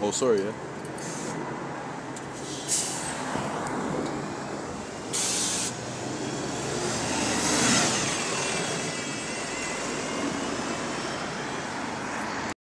Oh, sorry, yeah.